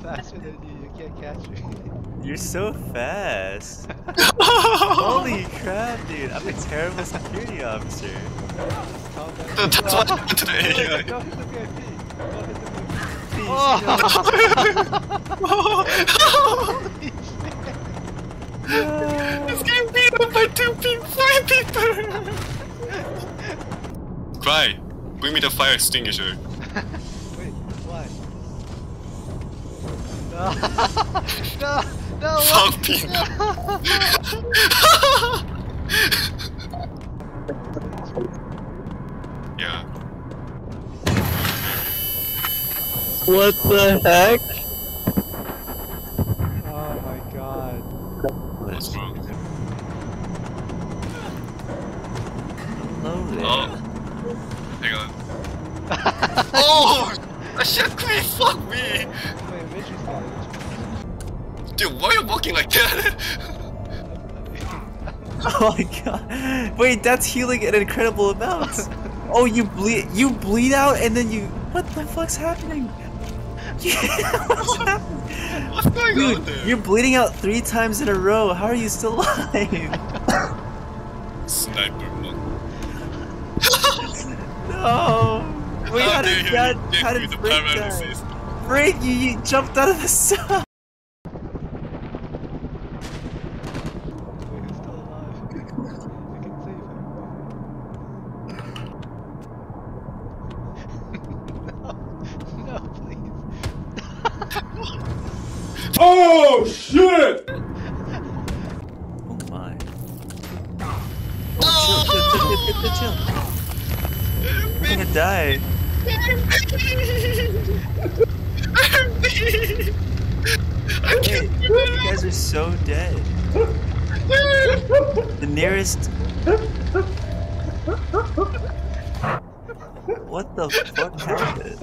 faster than you. You can't catch me. You're so fast. Holy crap, dude. I'm a terrible security officer. Calm down. That's what happened to the AI. Go hit the VIP. Go hit the VIP. Please, Holy This game beat up by two people, five people. Cry, bring me the fire extinguisher. No, no, no, Fuck what? Pino. yeah. What the heck? Oh my god. What's wrong? Hello there. Oh. Hang on. oh! That shit me! Fuck me! Wait, Mitchell's got Dude, why are you walking like that? Oh my god. Wait, that's healing an incredible amount. Oh, you bleed you bleed out and then you What the fuck's happening? What's happening? What's going on Dude, there? you're bleeding out three times in a row. How are you still alive? Sniper monk. no. Wait, how dare did that get how did the Frank die? Frank, you, you jumped out of the sun. Wait, he's still alive. We can save him. no, no, please. Oh shit! Oh my. Oh, chill, chill, chill, chill, chill, chill. You're gonna die. I Hey, can't do you guys are so dead. Nearest. What the fuck happened?